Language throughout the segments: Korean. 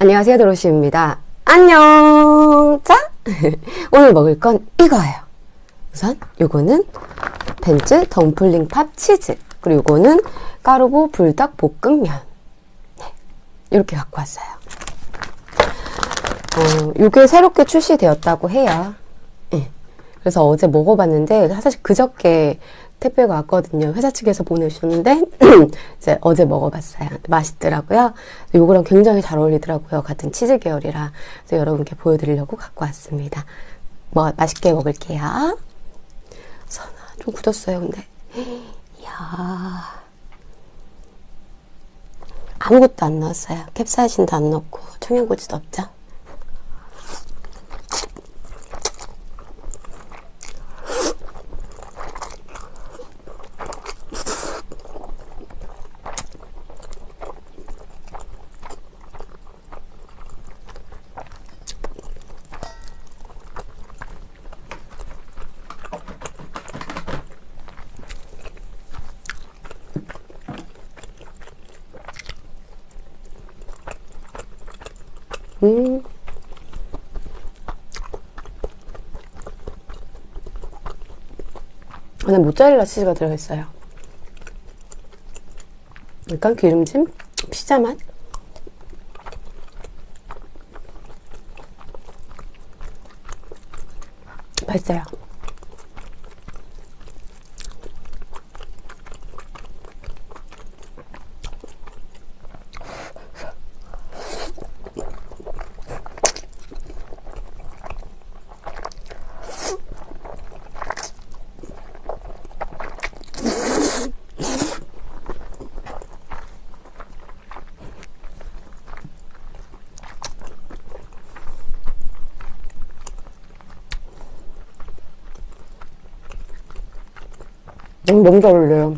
안녕하세요, 도로시입니다. 안녕! 자! 오늘 먹을 건 이거예요. 우선, 요거는 벤츠 덤플링 팝 치즈. 그리고 요거는 까르보 불닭 볶음면. 네, 이렇게 갖고 왔어요. 어, 요게 새롭게 출시되었다고 해요. 네. 그래서 어제 먹어봤는데, 사실 그저께 택배가 왔거든요. 회사 측에서 보내주셨는데, 이제 어제 먹어봤어요. 맛있더라고요. 요거랑 굉장히 잘 어울리더라고요. 같은 치즈 계열이라. 그래서 여러분께 보여드리려고 갖고 왔습니다. 뭐, 맛있게 먹을게요. 선아, 좀 굳었어요, 근데. 이야. 아무것도 안 넣었어요. 캡사이신도 안 넣고, 청양고추도 없죠? 음. 안에 모짜렐라 치즈가 들어있어요. 약간 기름진 피자 맛? 맛있어요. 음, 너무 잘 어울려요.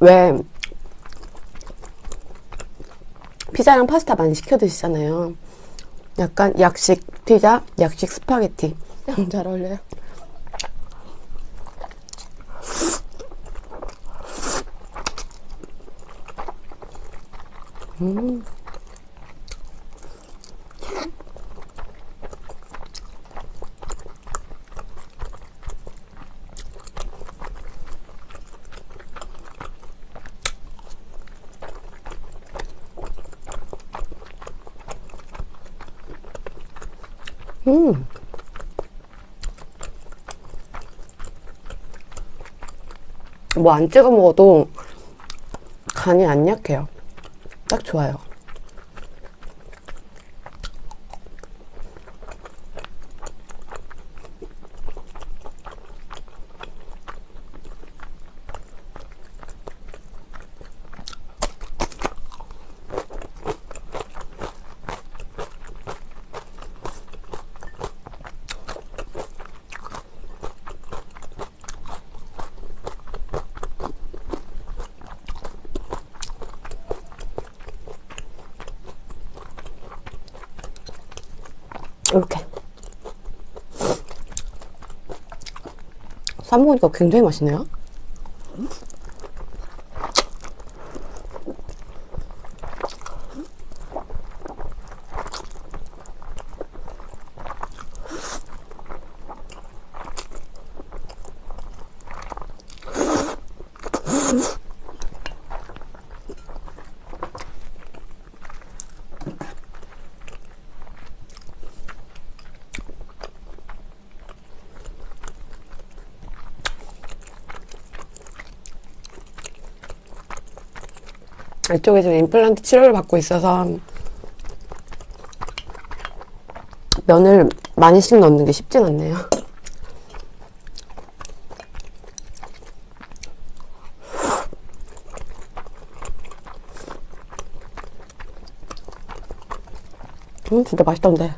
왜 피자랑 파스타 많이 시켜 드시잖아요. 약간 약식 피자, 약식 스파게티. 잘 어울려요. 음. 음. 뭐 안 찍어 먹어도 간이 안 약해요. 딱 좋아요. 이렇게 싸먹으니까 굉장히 맛있네요. 이쪽에 지금 임플란트 치료를 받고 있어서 면을 많이씩 넣는 게 쉽진 않네요. 음, 진짜 맛있던데.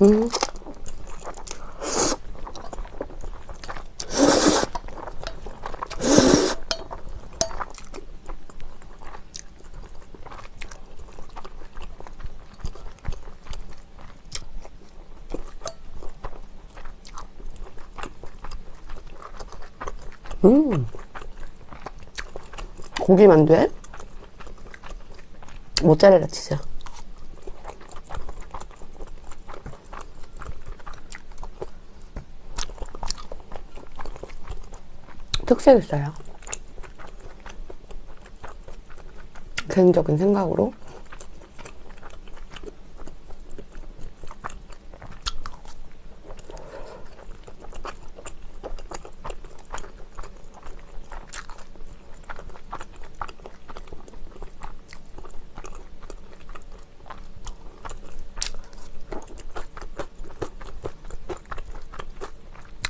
음. 음. 고기 만두에 모짜렐라 치즈. 특색 있어요. 개인적인 생각으로.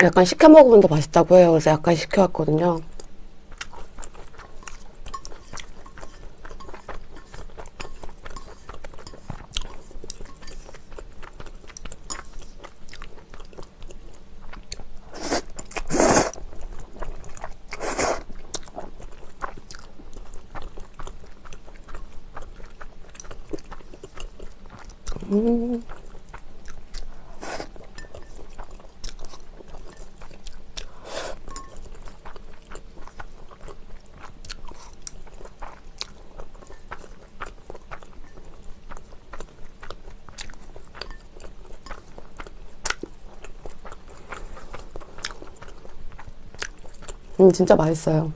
약간 시켜 먹으면 더 맛있다고 해요. 그래서 약간 시켜왔거든요. 음. 음, 진짜 맛있어요.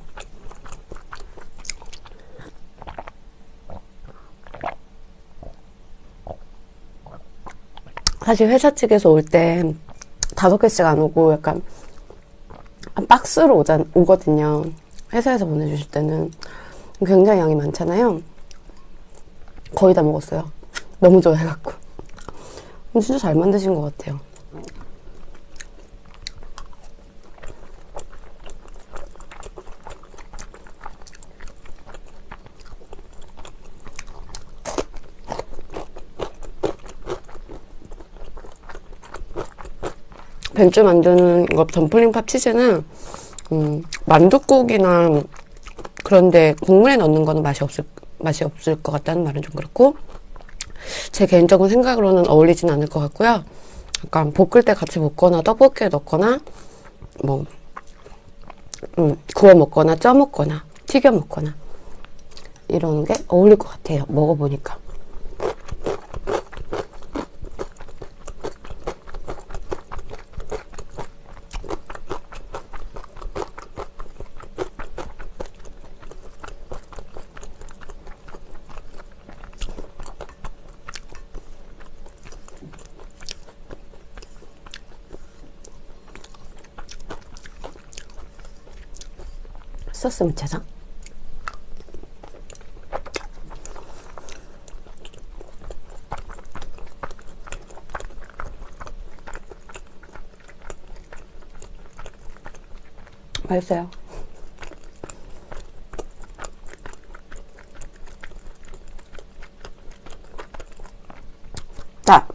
사실 회사 측에서 올 때 다섯 개씩 안 오고 약간 박스로 오자, 오거든요. 회사에서 보내주실 때는. 굉장히 양이 많잖아요. 거의 다 먹었어요. 너무 좋아해갖고. 진짜 잘 만드신 것 같아요. 벤츠 만드는 거 덤플링 팝 치즈는 음, 만둣국이나 그런데 국물에 넣는 거는 맛이 없을 맛이 없을 것 같다는 말은 좀 그렇고 제 개인적인 생각으로는 어울리진 않을 것 같고요. 약간 볶을 때 같이 볶거나 떡볶이에 넣거나 뭐 음, 구워 먹거나 쪄 먹거나 튀겨 먹거나 이런 게 어울릴 것 같아요. 먹어보니까. 소스 묻혀서 맛있어요. 자,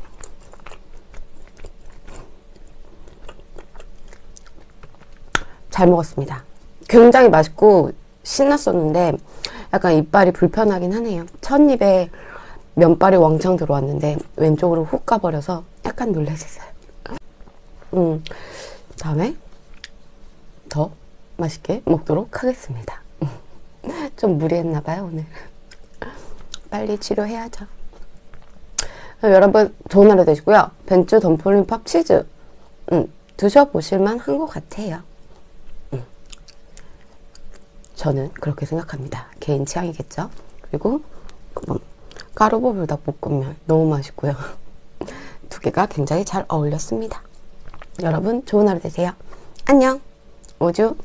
잘 먹었습니다. 굉장히 맛있고 신났었는데 약간 이빨이 불편하긴 하네요. 첫 입에 면발이 왕창 들어왔는데 왼쪽으로 훅 가버려서 약간 놀랐었어요. 음, 다음에 더 맛있게 먹도록 하겠습니다. 좀 무리했나봐요, 오늘. 빨리 치료해야죠. 여러분, 좋은 하루 되시고요. 벤츠 덤플링 팝 치즈. 음, 드셔보실만 한 것 같아요. 저는 그렇게 생각합니다. 개인 취향이겠죠? 그리고 뭐, 까르보불닭 볶음면 너무 맛있고요. 두 개가 굉장히 잘 어울렸습니다. 여러분 좋은 하루 되세요. 안녕. 오주